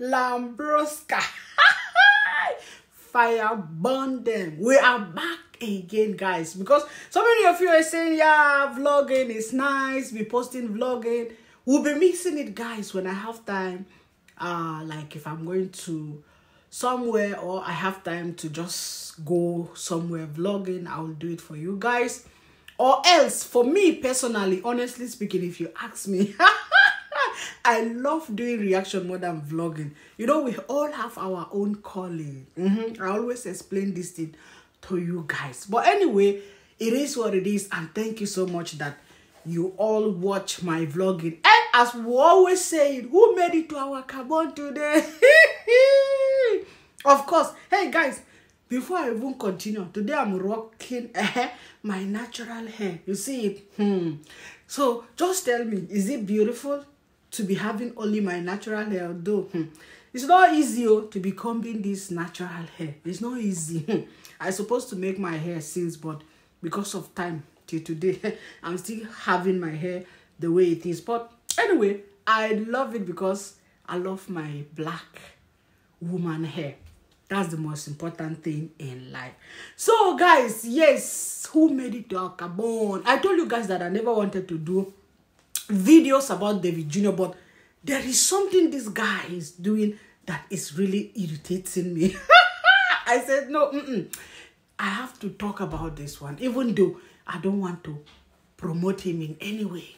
Lambroska. Fire burn them. We are back again, guys. Because so many of you are saying, yeah, vlogging is nice. Be posting vlogging. We'll be mixing it, guys, when I have time. Uh, like if I'm going to somewhere or I have time to just go somewhere vlogging, I will do it for you guys. Or else, for me personally, honestly speaking, if you ask me, I love doing reaction more than vlogging. You know, we all have our own calling. Mm-hmm. I always explain this thing to you guys. But anyway, it is what it is. And thank you so much that you all watch my vlogging. And as we always say, who made it to our carbon today? of course. Hey guys, before I even continue, today I'm rocking uh, my natural hair. You see it? Hmm. So just tell me, is it beautiful? To be having only my natural hair though. Hmm, it's not easy oh, to be combing this natural hair. It's not easy. Hmm. i supposed to make my hair since but because of time till today i'm still having my hair the way it is. But anyway i love it because i love my black woman hair. That's the most important thing in life. So guys yes who made it to Al Capone? i told you guys that i never wanted to do videos about David Jr., but there is something this guy is doing that is really irritating me. I said, no, mm -mm. I have to talk about this one, even though I don't want to promote him in any way.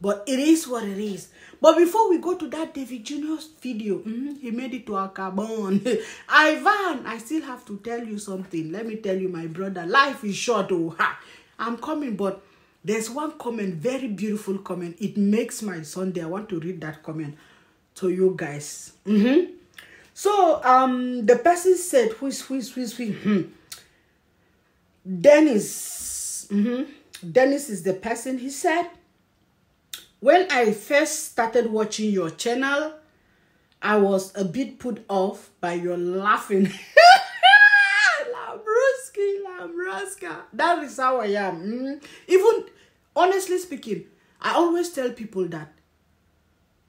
But it is what it is. But before we go to that David Jr.'s video, mm -hmm, he made it to a carbon. Ivan, I still have to tell you something. Let me tell you, my brother, life is short. Oh, ha. I'm coming, but there's one comment, very beautiful comment. It makes my Sunday. I want to read that comment to you guys. Mm -hmm. So um, the person said, who is who is who is who? Hmm. Dennis. Mm -hmm. Dennis is the person. He said, when I first started watching your channel, I was a bit put off by your laughing. That is how I am. Mm. Even honestly speaking, I always tell people that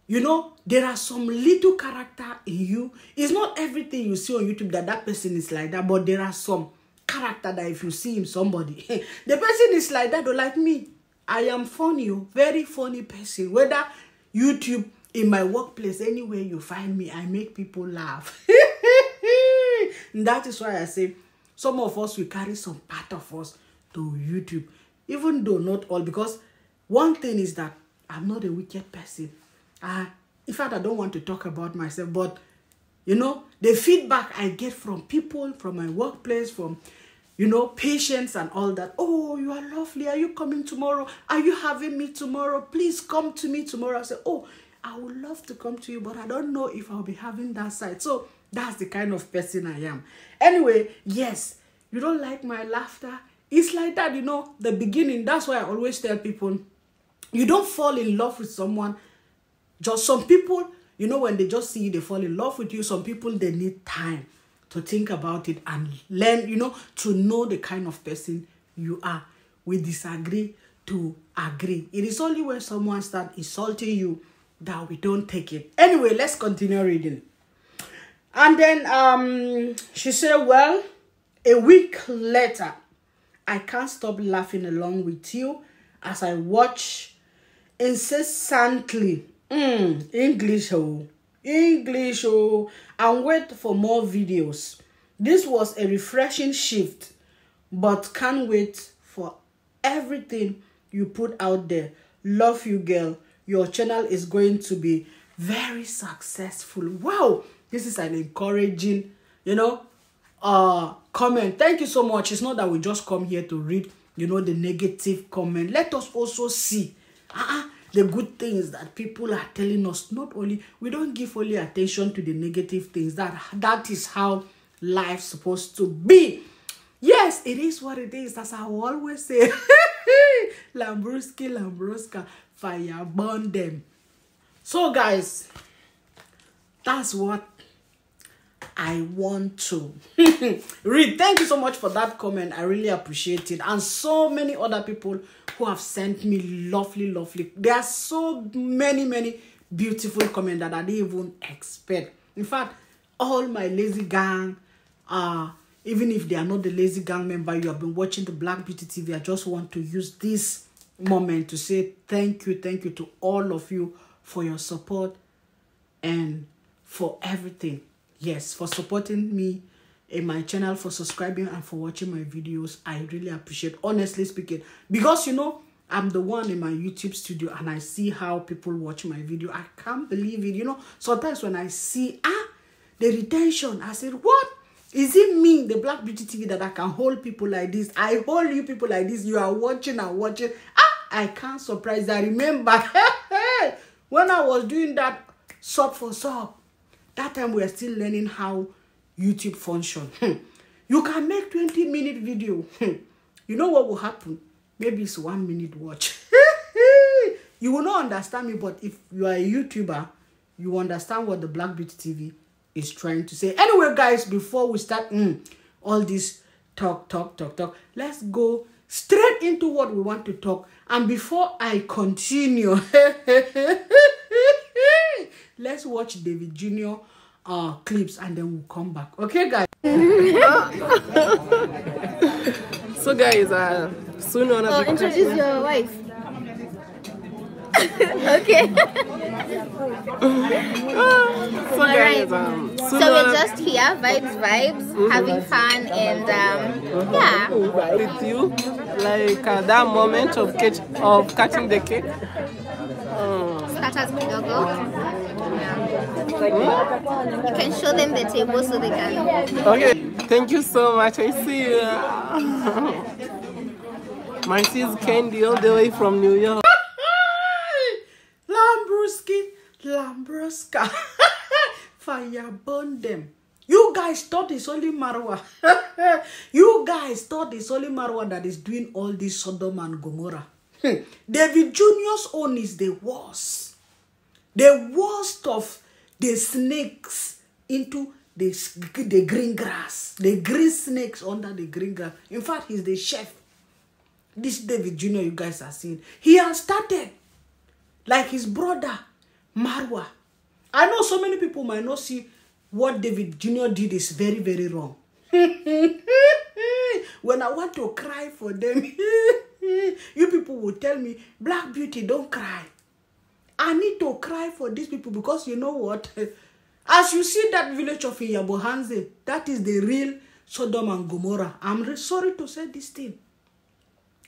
you know there are some little character in you. It's not everything you see on YouTube that that person is like that, but there are some character that if you see him, somebody, the person is like that or like me. I am funny, oh, very funny person. Whether YouTube, in my workplace, anywhere you find me, I make people laugh. that is why I say some of us will carry some part of us to YouTube even though not all because one thing is that i'm not a wicked person. Uh in fact i don't want to talk about myself but you know the feedback i get from people from my workplace from you know patients and all that oh you are lovely. Are you coming tomorrow? Are you having me tomorrow? Please come to me tomorrow. I say oh i would love to come to you but i don't know if i'll be having that side. So that's the kind of person i am anyway yes you don't like my laughter it's like that, you know, the beginning. That's why I always tell people, you don't fall in love with someone. Just some people, you know, when they just see you, they fall in love with you. Some people, they need time to think about it and learn, you know, to know the kind of person you are. We disagree to agree. It is only when someone start insulting you that we don't take it. Anyway, let's continue reading. And then um, she said, well, a week later, I can't stop laughing along with you as I watch incessantly mm, English oh English oh and wait for more videos. This was a refreshing shift, but can't wait for everything you put out there. Love you, girl. Your channel is going to be very successful. Wow, this is an encouraging, you know, uh comment. Thank you so much. It's not that we just come here to read you know the negative comment. Let us also see uh, the good things that people are telling us. Not only we don't give only attention to the negative things. That that is how life's supposed to be. Yes it is what it is. As i always say lambruski lambruska fire burn them. So guys that's what I want to read. Thank you so much for that comment. I really appreciate it. And so many other people who have sent me lovely, lovely. There are so many, many beautiful comment that I didn't even expect. In fact, all my lazy gang, uh, even if they are not the lazy gang member, you have been watching the Black Beauty TV. I just want to use this moment to say thank you, thank you to all of you for your support and for everything. Yes, for supporting me in my channel, for subscribing and for watching my videos. I really appreciate, honestly speaking, because you know, I'm the one in my YouTube studio and I see how people watch my video. I can't believe it. You know, sometimes when I see, ah, the retention, I said, what? Is it me, the Black Beauty TV, that I can hold people like this? I hold you people like this. You are watching and watching. Ah, I can't surprise. I remember when I was doing that sub for sub, that time we were still learning how YouTube function. Hmm. You can make 20 minute video. Hmm. You know what will happen? Maybe it's one minute watch. you will not understand me, but if you are a YouTuber, you understand what the Black Beauty TV is trying to say. Anyway, guys, before we start mm, all this talk, talk, talk, talk, let's go straight into what we want to talk. And before I continue, let's watch David Jr. Uh, clips and then we'll come back. Okay, guys? so, guys, uh, soon on Oh, introduce your wife. okay. so, guys, Alright. um, So we're just here, vibes, vibes, having fun, and um, yeah. with you, like uh, that moment of catch, of cutting the cake. Starters kidogo. Yeah. You can show them the table so they can. Okay, thank you so much. I see you. My sis Candy all the way from New York. Lambruski, Lambruska. Fire burn them. You guys thought it's only Marwa. you guys thought it's only Marwa that is doing all this Sodom and Gomorrah. David Jr.'s own is the worst. The worst of the snakes into the, the green grass. The green snakes under the green grass. In fact, he's the chef. This David Jr. you guys are seeing. He has started like his brother Marwa. I know so many people might not see what David Jr. did is very, very wrong. when I want to cry for them, you people will tell me, Black Beauty, don't cry. I need to cry for these people because you know what? As you see that village of Iyabohanze, that is the real Sodom and Gomorrah. I'm sorry to say this thing.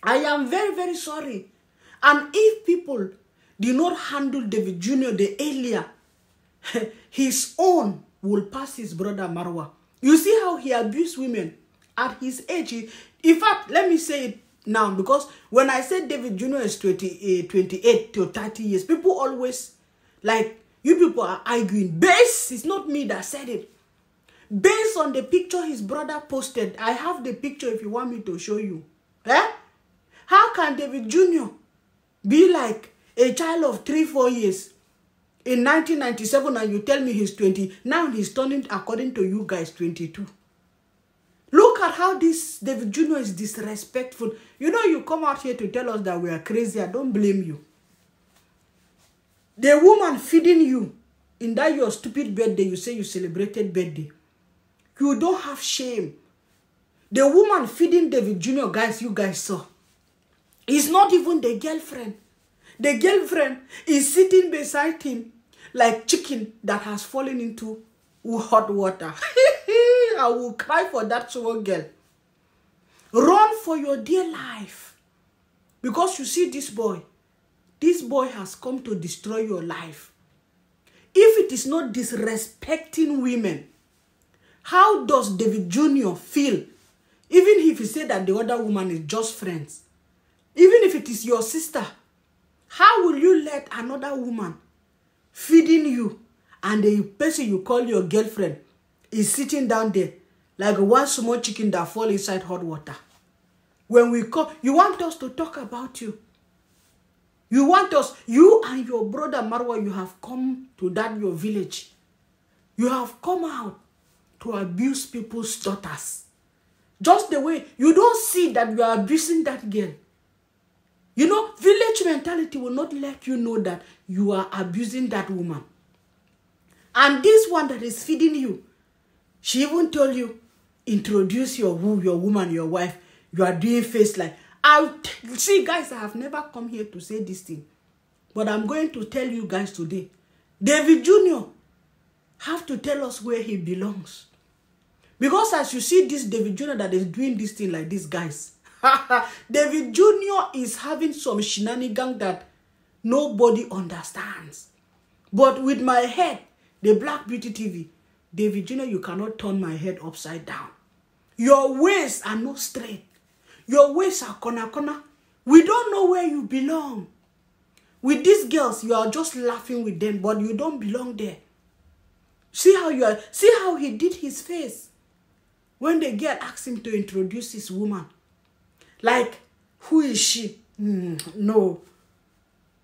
I am very, very sorry. And if people did not handle David Jr., the earlier, his own will pass his brother Marwa. You see how he abused women at his age. in fact, let me say it now because when I said David Jr. is 20, uh, 28 to 30 years, people always like you people are arguing. Base, it's not me that said it. Based on the picture his brother posted, I have the picture if you want me to show you. Eh? How can David Jr. be like a child of three, four years in 1997 and you tell me he's 20? Now he's turning, according to you guys, 22. Look at how this David Jr. is disrespectful. You know, you come out here to tell us that we are crazy. I don't blame you. The woman feeding you in that your stupid birthday, you say you celebrated birthday. You don't have shame. The woman feeding David Jr., guys, you guys saw. It's not even the girlfriend. The girlfriend is sitting beside him like chicken that has fallen into hot water. I will cry for that small girl. Run for your dear life. Because you see this boy. This boy has come to destroy your life. If it is not disrespecting women, how does David Jr. feel? Even if he say that the other woman is just friends. Even if it is your sister, how will you let another woman feeding you and the person you call your girlfriend is sitting down there like one small chicken that fall inside hot water? When we come, you want us to talk about you. You want us, you and your brother Marwa, you have come to that your village. You have come out to abuse people's daughters. Just the way you don't see that you are abusing that girl. You know, village mentality will not let you know that you are abusing that woman. And this one that is feeding you, she even told you, introduce your your woman, your wife. You are doing face like I see, guys. I have never come here to say this thing, but I'm going to tell you guys today. David Jr. have to tell us where he belongs. Because as you see this David Jr. that is doing this thing like this, guys, David Jr. is having some shenanigan that nobody understands. But with my head, the Black Beauty TV, David Jr., you cannot turn my head upside down. Your ways are not straight. Your ways are corner corner. We don't know where you belong. With these girls, you are just laughing with them, but you don't belong there. See how you are. See how he did his face when the girl asked him to introduce his woman. Like, who is she? Hmm, no.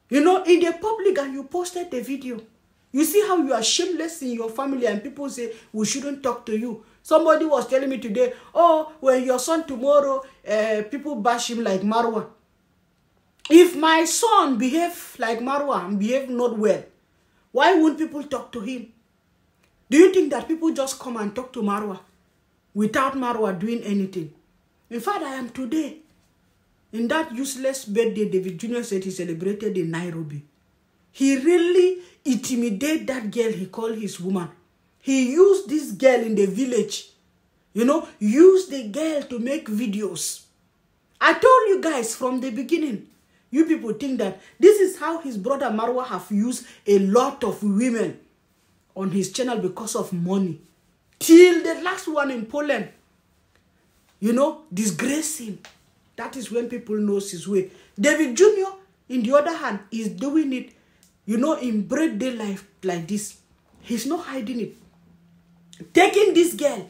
You know, in the public, and you posted the video. You see how you are shameless in your family, and people say we shouldn't talk to you. Somebody was telling me today, oh, when your son tomorrow, uh, people bash him like Marwa. If my son behave like Marwa and behave not well, why won't people talk to him? Do you think that people just come and talk to Marwa without Marwa doing anything? In fact, I am today in that useless birthday David Jr. said he celebrated in Nairobi. He really intimidated that girl he called his woman. He used this girl in the village, you know, used the girl to make videos. I told you guys from the beginning, you people think that this is how his brother Marwa have used a lot of women on his channel because of money. Till the last one in Poland, you know, disgrace him. That is when people knows his way. David Jr., in the other hand, is doing it, you know, in broad daylight like this. He's not hiding it. Taking this girl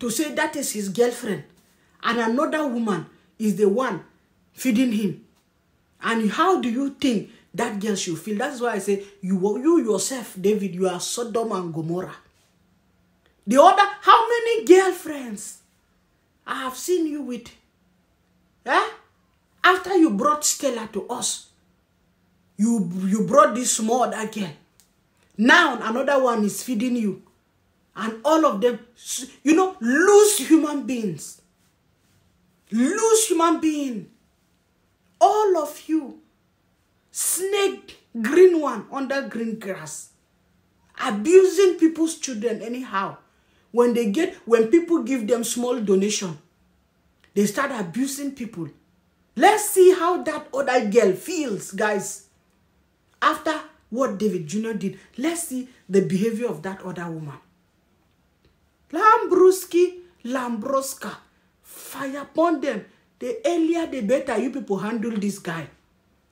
to say that is his girlfriend, and another woman is the one feeding him. And how do you think that girl should feel? That's why I say you, you yourself, David, you are Sodom and Gomorrah. The other, how many girlfriends I have seen you with? Eh? After you brought Stella to us, you you brought this small girl. Now another one is feeding you. And all of them, you know, lose human beings. Lose human being. All of you. Snake, green one under green grass. Abusing people's children anyhow. When they get, when people give them small donation, they start abusing people. Let's see how that other girl feels, guys. After what David Jr. did, let's see the behavior of that other woman. Lambruski, Lambroska, fire upon them. The earlier the better you people handle this guy.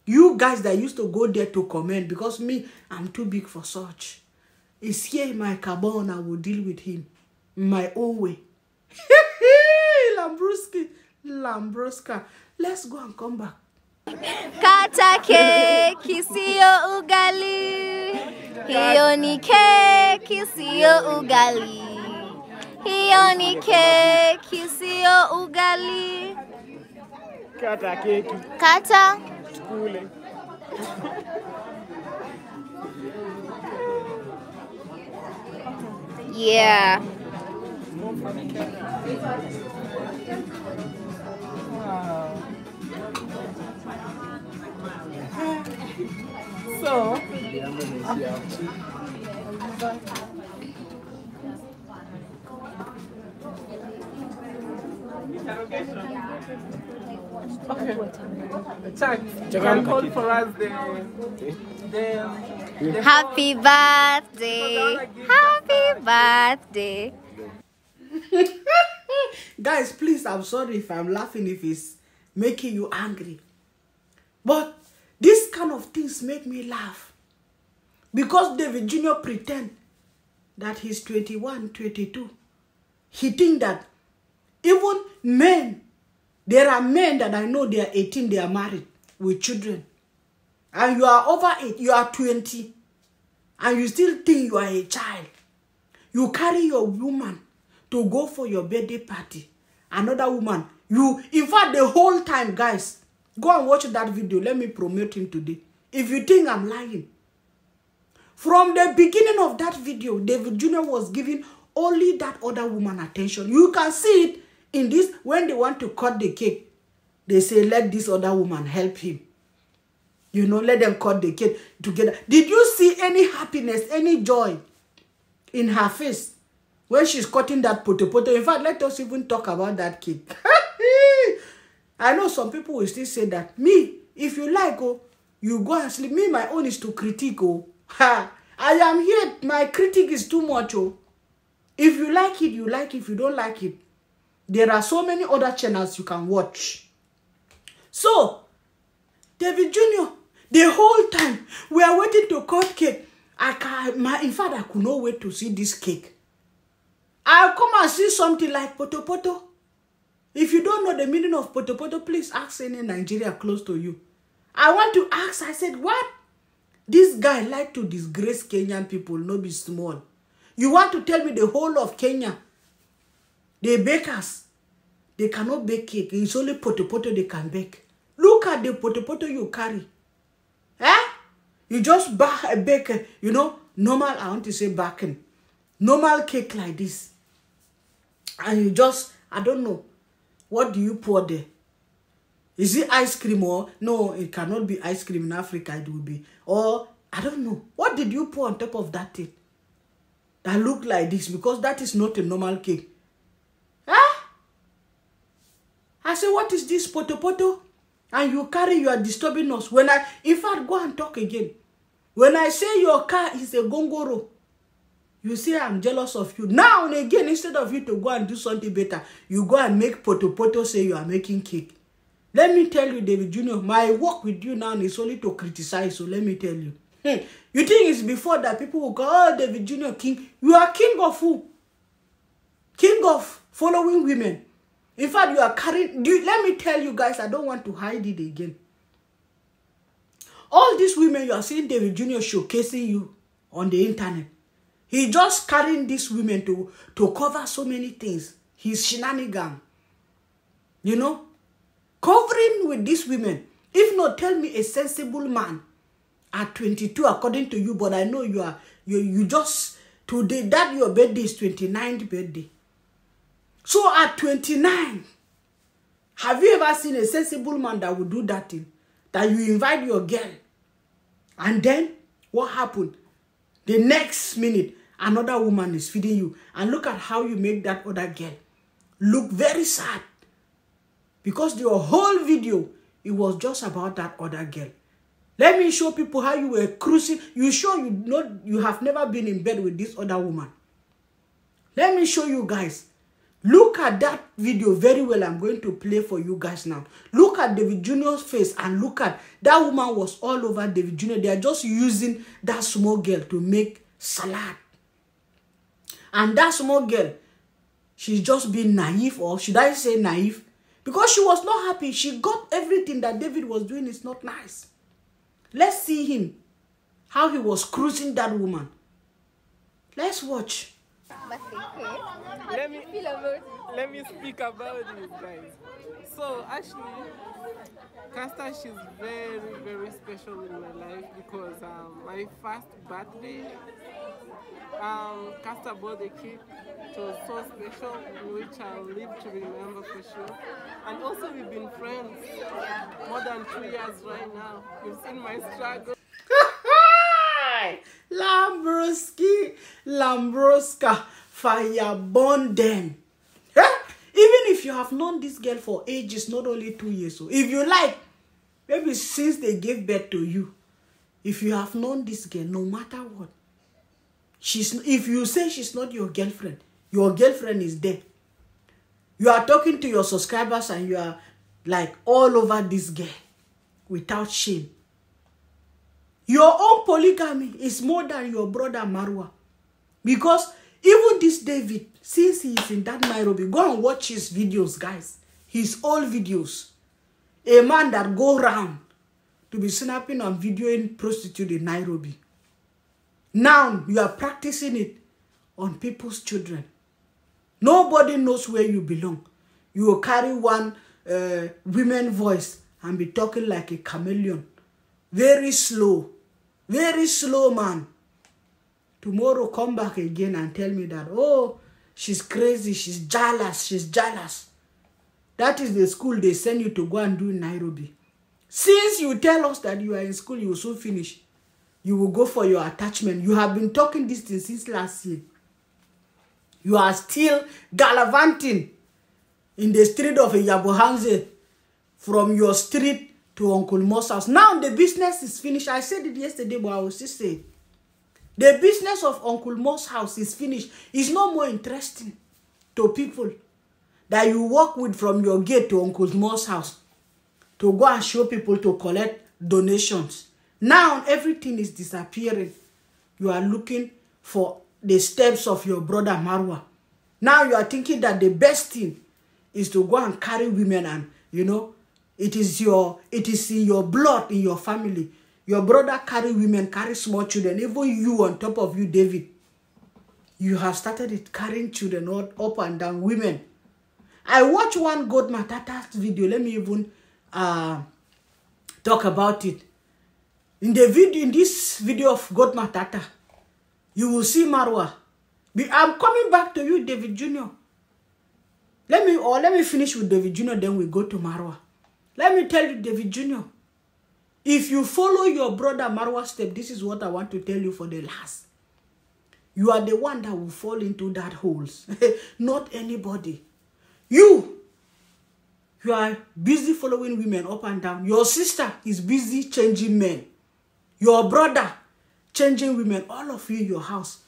You guys that used to go there to comment because me, I'm too big for such. It's here in my carbon, I will deal with him my own way. Lambruski, Lambroska. Let's go and come back. Kata keki sio ugali, hiyo ni keki sio ugali, hiyo ni keki sio ugali. Kata keki Kata tukule. yeah. So, okay. Chuck, you can hold for us the the, the Happy birthday, happy birthday. Guys, please, I'm sorry if I'm laughing if it's making you angry. But this kind of things make me laugh. Because David Jr. pretend that he's 21, 22. He think that even men, there are men that I know they are 18, they are married with children. And you are over it, you are 20. And you still think you are a child. You carry your woman to go for your birthday party. Another woman. You, in fact, the whole time, guys, Go and watch that video. Let me promote him today. If you think I'm lying. From the beginning of that video, David Jr. was giving only that other woman attention. You can see it in this when they want to cut the cake. They say, let this other woman help him. You know, let them cut the cake together. Did you see any happiness, any joy in her face when she's cutting that potato? In fact, let us even talk about that cake. I know some people will still say that. Me, if you like, oh, you go and sleep. Me, my own is to critique, oh. Ha! I am here. My critique is too much, oh. If you like it, you like it. If you don't like it, there are so many other channels you can watch. So, David Jr., the whole time, we are waiting to cut cake. I can, my, in fact, I could not wait to see this cake. I'll come and see something like poto poto. If you don't know the meaning of poto poto, please ask any Nigeria close to you. I want to ask, I said, what? This guy like to disgrace Kenyan people, no be small. You want to tell me the whole of Kenya, the bakers, they cannot bake cake. It's only poto poto they can bake. Look at the poto poto you carry. Eh? You just bake you know, normal, I want to say baking. Normal cake like this. And you just, I don't know, what do you pour there? Is it ice cream or no? It cannot be ice cream in Africa. It will be or I don't know. What did you pour on top of that thing? That look like this because that is not a normal cake. Huh? I say, what is this poto poto? And you carry, you are disturbing us. When I, in fact, go and talk again. When I say your car is a gongoro, you say I'm jealous of you. Now and again, instead of you to go and do something better, you go and make poto poto say you are making cake. Let me tell you, David Jr., my work with you now is only to criticize, so let me tell you. Hmm. You think it's before that people will go, oh, David Jr. King. You are king of who? King of following women. In fact, you are carrying, you, let me tell you guys, I don't want to hide it again. All these women, you are seeing David Jr. showcasing you on the internet. He just carrying these women to, to cover so many things. He's shenanigan. You know? covering with these women. If not, tell me a sensible man at 22, according to you, but I know you are, you, you just, today, that your birthday is 29th birthday. So at 29, have you ever seen a sensible man that would do that thing? That you invite your girl. And then, what happened? The next minute, another woman is feeding you. And look at how you make that other girl look very sad. Because your whole video, it was just about that other girl. Let me show people how you were cruising. You sure you not you have never been in bed with this other woman. Let me show you guys. Look at that video very well. I'm going to play for you guys now. Look at David Jr.'s face and look at that woman was all over David Jr. They are just using that small girl to make salad. And that small girl, she's just being naive or should I say naive? Because she was not happy. She got everything that David was doing is not nice. Let's see him. How he was cruising that woman. Let's watch. Let me, let me speak about this, guys. So, actually, Casta, she's very, very special in my life because um, my first birthday, um, Casta bought a cake. It was so special, which I'll live to remember for sure. And also, we've been friends more than two years right now. You've seen my struggle. Lambroski, Lambroska, Firebondem. Eh? You have known this girl for ages, not only two years, so if you like, maybe since they gave birth to you, if you have known this girl, no matter what, she's if you say she's not your girlfriend, your girlfriend is there. You are talking to your subscribers and you are like all over this girl without shame. Your own polygamy is more than your brother Marwa. Because even this David, since he is in that Nairobi, go and watch his videos, guys. His old videos. A man that go around to be snapping and videoing prostitute in Nairobi. Now you are practicing it on people's children. Nobody knows where you belong. You will carry one uh, women voice and be talking like a chameleon. Very slow. Very slow, man. Tomorrow, come back again and tell me that, oh, she's crazy, she's jealous, she's jealous. That is the school they send you to go and do in Nairobi. Since you tell us that you are in school, you will soon finish. You will go for your attachment. You have been talking this thing since last year. You are still gallivanting in the street of Yabohanze from your street to Uncle house. Now the business is finished. I said it yesterday, but I will still say it. The business of Uncle Mo's house is finished. It's no more interesting to people that you walk with from your gate to Uncle Mo's house to go and show people to collect donations. Now everything is disappearing. You are looking for the steps of your brother Marwa. Now you are thinking that the best thing is to go and carry women and, you know, it is your, it is in your blood, in your family. Your brother carry women, carry small children. Even you on top of you, David. You have started it carrying children up and down, women. I watch one God Matata's video. Let me even uh, talk about it. In the video, in this video of God Matata, you will see Marwa. I'm coming back to you, David Jr. Let me or let me finish with David Jr. Then we go to Marwa. Let me tell you, David Jr. If you follow your brother Marwa's step, this is what I want to tell you for the last. You are the one that will fall into that holes, not anybody. You, you are busy following women up and down. Your sister is busy changing men. Your brother changing women. All of you, your house,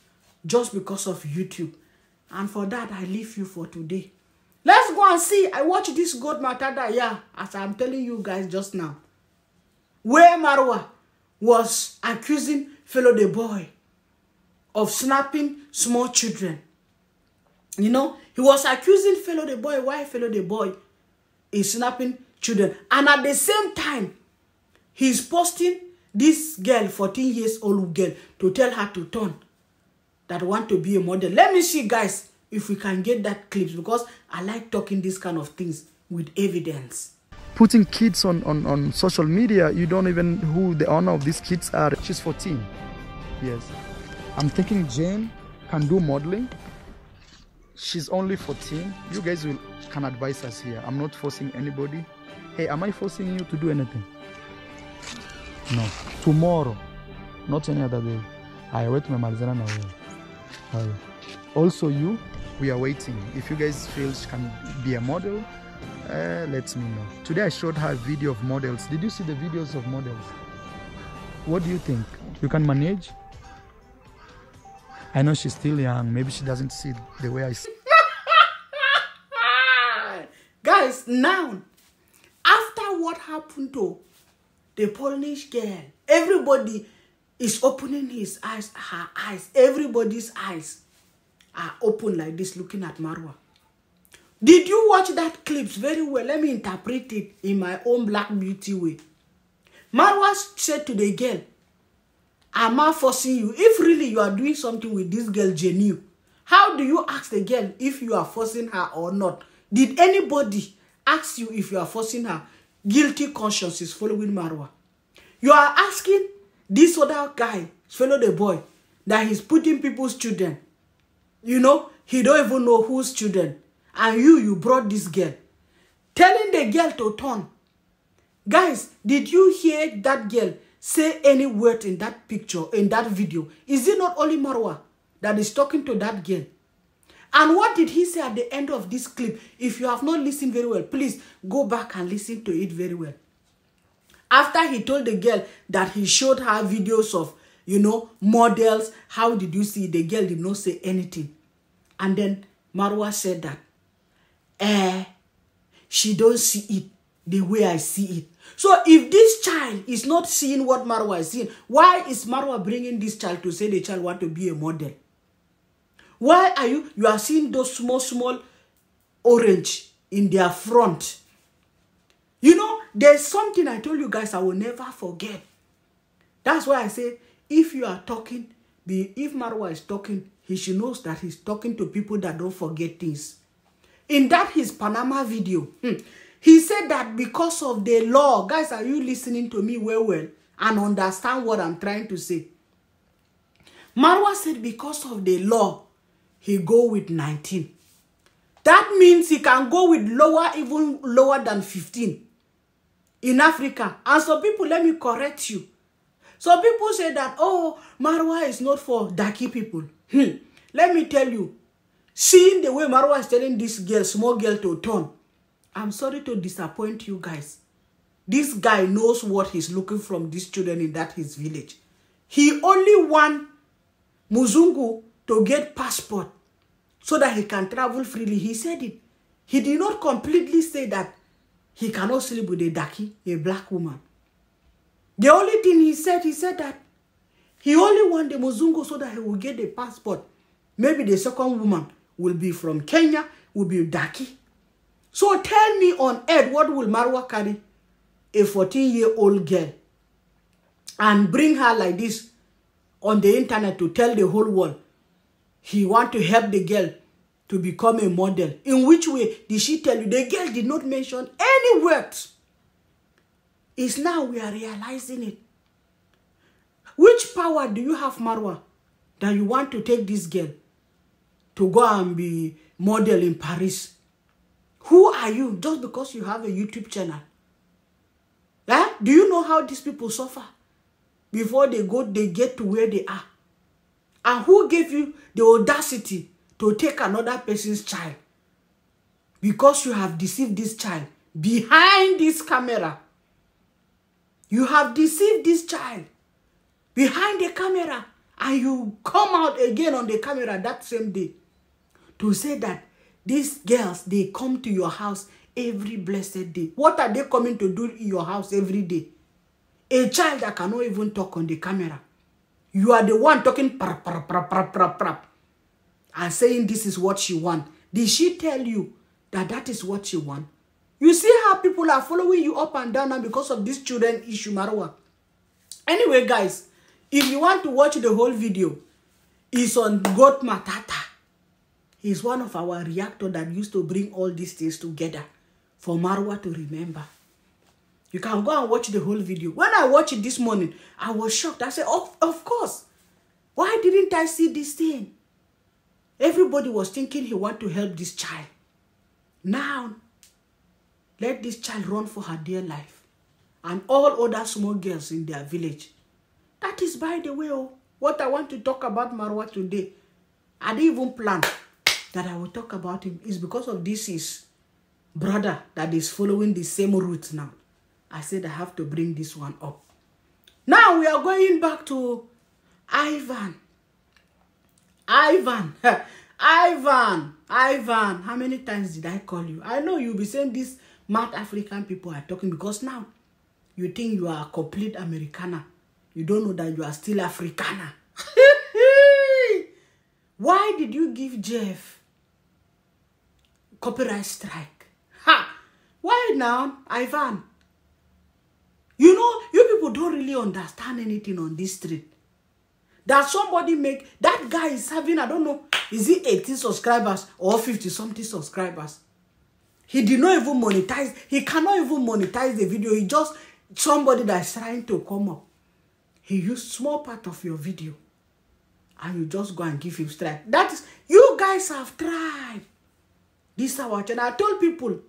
just because of YouTube. And for that, I leave you for today. Let's go and see. I watch this God Matada, yeah, as I'm telling you guys just now. Where Marwa was accusing fellow the boy of snapping small children. You know, he was accusing fellow the boy. Why fellow the boy is snapping children? And at the same time, he's posting this girl, 14 years old girl, to tell her to turn that want to be a model. Let me see, guys, if we can get that clips because I like talking these kind of things with evidence. Putting kids on, on, on social media, you don't even who the owner of these kids are. She's 14. Yes. I'm thinking Jane can do modeling. She's only 14. You guys will can advise us here. I'm not forcing anybody. Hey, am I forcing you to do anything? No. Tomorrow, not any other day. I wait tumemalizana na wewe. Also you, we are waiting. If you guys feel she can be a model, uh, let me know. Today I showed her a video of models. Did you see the videos of models? What do you think? You can manage? I know she's still young. Maybe she doesn't see the way I see. Guys, now, after what happened to the Polish girl, everybody is opening his eyes, her eyes. Everybody's eyes are open like this, looking at Marwa. Did you watch that clips very well? Let me interpret it in my own black beauty way. Marwa said to the girl, Am I forcing you? If really you are doing something with this girl, Jenny, how do you ask the girl if you are forcing her or not? Did anybody ask you if you are forcing her? Guilty conscience is following Marwa. You are asking this other guy, follow the boy, that he's putting people's children. You know, he don't even know whose children. And you, you brought this girl. Telling the girl to turn. Guys, did you hear that girl say any word in that picture, in that video? Is it not only Marwa that is talking to that girl? And what did he say at the end of this clip? If you have not listened very well, please go back and listen to it very well. After he told the girl that he showed her videos of, you know, models, how did you see? The girl did not say anything. And then Marwa said that, eh, she don't see it the way I see it. So if this child is not seeing what Marwa is seeing, why is Marwa bringing this child to say the child want to be a model? Why are you, you are seeing those small, small orange in their front. You know, there's something I told you guys I will never forget. That's why I say, if you are talking, if Marwa is talking, he should know that he's talking to people that don't forget things. In that his Panama video, hmm, he said that because of the law guys are you listening to me well well and understand what i'm trying to say? Marwa said because of the law he go with 19 that means he can go with lower even lower than 15 in africa. And some people let me correct you. Some people say that oh marwa is not for daki people. Hmm. let me tell you seeing the way marwa is telling this girl small girl to turn i'm sorry to disappoint you guys. This guy knows what he's looking from these children in that his village. He only want muzungu to get passport so that he can travel freely. He said it. He did not completely say that he cannot sleep with a daki a black woman. The only thing he said, he said that he only want the Muzungu so that he will get the passport. Maybe the second woman will be from Kenya, will be Daki. So tell me on earth, what will Marwa carry a 14-year-old girl and bring her like this on the internet to tell the whole world he want to help the girl to become a model. In which way did she tell you? The girl did not mention any words. It's now we are realizing it. Which power do you have, Marwa, that you want to take this girl to go and be model in Paris? Who are you just because you have a YouTube channel? Eh? Do you know how these people suffer before they go, they get to where they are? And who gave you the audacity to take another person's child? Because you have deceived this child behind this camera. You have deceived this child behind the camera and you come out again on the camera that same day to say that these girls, they come to your house every blessed day. What are they coming to do in your house every day? A child that cannot even talk on the camera. You are the one talking prap, prap, prap, prap, prap, prap, and saying this is what she want. Did she tell you that that is what she want? You see how people are following you up and down now because of this children issue, Marwa. Anyway, guys, if you want to watch the whole video, it's on Goat Matata. He's one of our reactor that used to bring all these things together for Marwa to remember. You can go and watch the whole video. When I watched it this morning, I was shocked. I said, oh, of course. Why didn't I see this thing? Everybody was thinking he want to help this child. Now, let this child run for her dear life. And all other small girls in their village. That is, by the way, oh, what I want to talk about Marwa today. I didn't even plan that I will talk about him. It's because of this is brother that is following the same route now. I said I have to bring this one up. Now we are going back to Ivan. Ivan. Ivan. Ivan. How many times did I call you? I know you'll be saying this mad African people are talking because now you think you are a complete Americana. You don't know that you are still Africana. Why did you give Jeff copyright strike? Ha! Why now, Ivan? You know, you people don't really understand anything on this street. That somebody make, that guy is having, I don't know, is he 18 subscribers or 50 something subscribers? He did not even monetize. He cannot even monetize the video. He just, somebody that's trying to come up. He used small part of your video. And you just go and give him strike. That is, you guys have tried. This is our channel. I told people,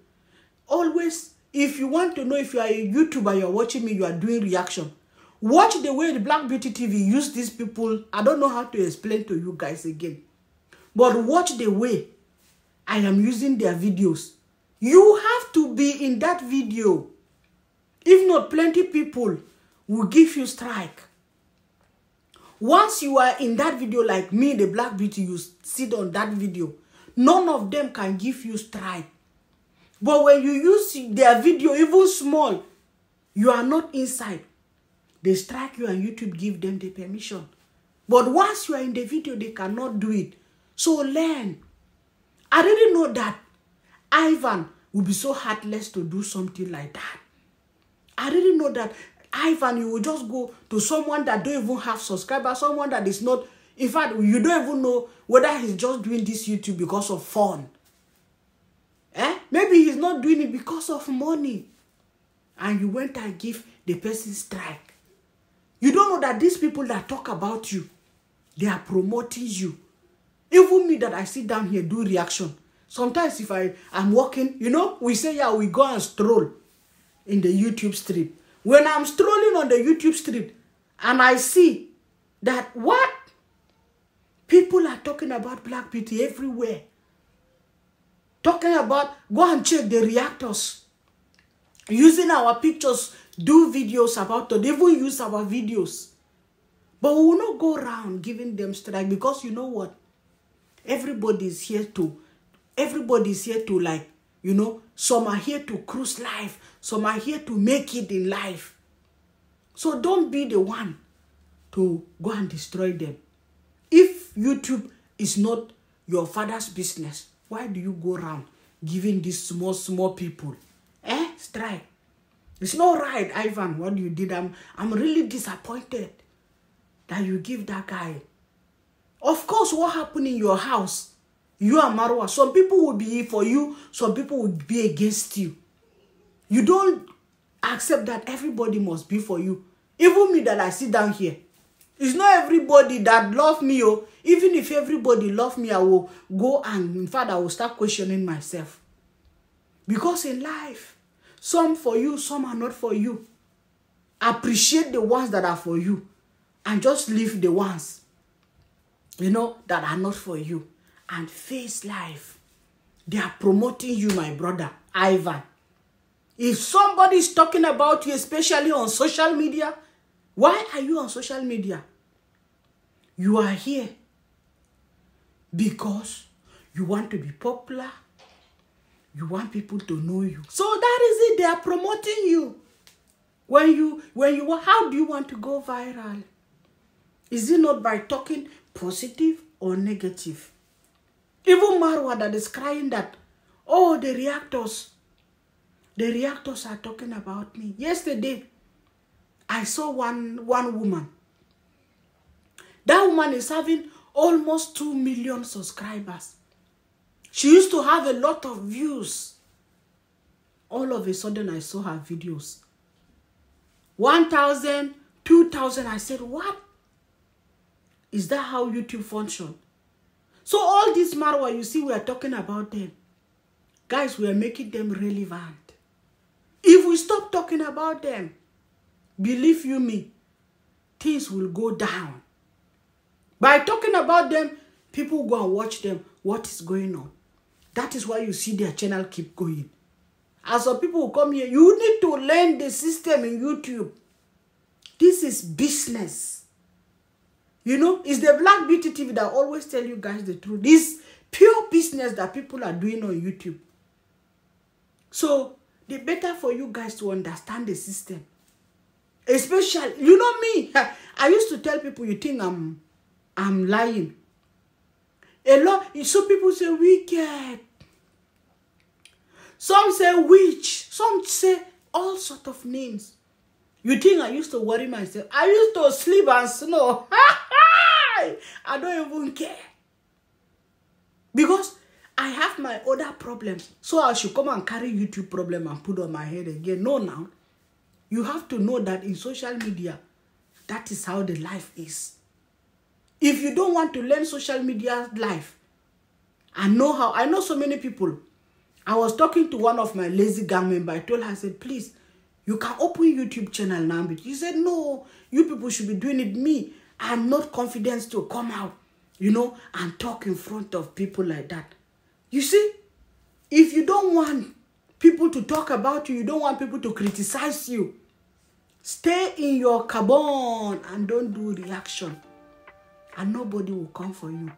always, if you want to know if you are a YouTuber, you're watching me, you are doing reaction. Watch the way the Black Beauty TV use these people. I don't know how to explain to you guys again. But watch the way I am using their videos. You have to be in that video. If not, plenty people will give you strike. Once you are in that video like me, the Black Beauty, you sit on that video. None of them can give you strike. But when you use their video, even small, you are not inside. They strike you and YouTube give them the permission. But once you are in the video, they cannot do it. So learn. I didn't know that Ivan would be so heartless to do something like that. I didn't know that Ivan, you will just go to someone that don't even have subscribers, someone that is not, in fact, you don't even know whether he's just doing this YouTube because of fun. Eh? maybe he's not doing it because of money. And you went and give the person strike. You don't know that these people that talk about you they are promoting you. Even me that i sit down here do reaction. Sometimes if i i'm walking you know we say yeah we go and stroll in the youtube street. When i'm strolling on the youtube street and i see that what people are talking about black beauty everywhere. Talking about go and check the reactors. Using our pictures do videos about it They even use our videos. But we will not go around giving them strike because you know what? Everybody is here to everybody is here to like you know some are here to cruise life. Some are here to make it in life. So don't be the one to go and destroy them. If youtube is not your father's business. Why do you go around giving these small small people eh strike? It's not right ivan what you did. I'm i'm really disappointed that you give that guy. Of course what happened in your house? You and marwa. Some people will be for you. Some people will be against you. You don't accept that everybody must be for you. Even me that i sit down here it's not everybody that love me oh. Even if everybody love me i will go and in fact i will start questioning myself. Because in life some for you some are not for you. Appreciate the ones that are for you and just leave the ones you know that are not for you and face life. They are promoting you my brother ivan. If somebody is talking about you especially on social media why are you on social media? You are here because you want to be popular. You want people to know you. So that is it. They are promoting you. When you when you how do you want to go viral? Is it not by talking positive or negative? Even marwa that is crying that oh the reactors the reactors are talking about me. Yesterday i saw one one woman that woman is having almost 2 million subscribers she used to have a lot of views. All of a sudden, I saw her videos. 1,000, 2,000. I said, what? Is that how YouTube function? So all this Marwa, you see, we are talking about them. Guys, we are making them relevant. If we stop talking about them, believe you me, things will go down. By talking about them, people go and watch them. What is going on? That is why you see their channel keep going. As some people who come here, you need to learn the system in YouTube. This is business. You know, it's the Black Beauty TV that always tell you guys the truth. This pure business that people are doing on YouTube. So, the better for you guys to understand the system. Especially, you know me. I used to tell people, you think I'm, I'm lying. A lot, some people say wicked. Some say witch. Some say all sort of names. You think I used to worry myself? I used to sleep and snow. I don't even care. Because I have my other problems. So I should come and carry YouTube problem and put on my head again. No, now. You have to know that in social media, that is how the life is. If you don't want to learn social media life, I know how, I know so many people. I was talking to one of my lazy gang member. I told her, I said, please, you can open YouTube channel now. But she said, no, you people should be doing it. Me, I'm not confident to come out, you know, and talk in front of people like that. You see, if you don't want people to talk about you, you don't want people to criticize you, stay in your cabin and don't do reaction. And nobody will come for you.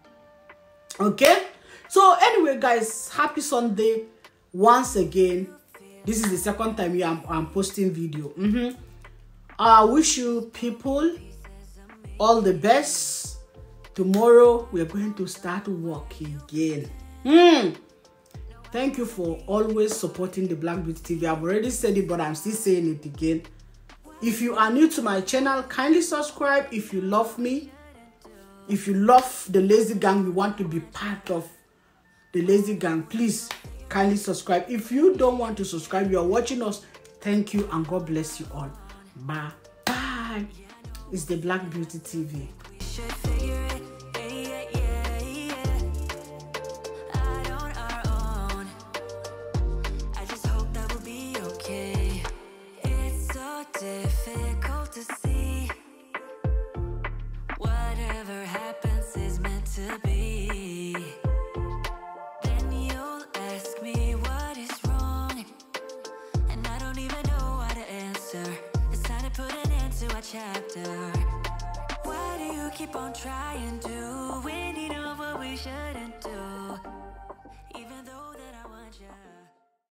Okay? So anyway, guys, happy Sunday once again. This is the second time I'm, I'm posting video. Mm-hmm. I wish you people all the best. Tomorrow we're going to start work again. Mm. Thank you for always supporting the Black Beauty TV. I've already said it, but I'm still saying it again. If you are new to my channel, kindly subscribe if you love me. If you love the Lazy Gang, you want to be part of the Lazy Gang, please kindly subscribe. If you don't want to subscribe, you are watching us. Thank you and God bless you all. Bye bye. It's the Black Beauty TV.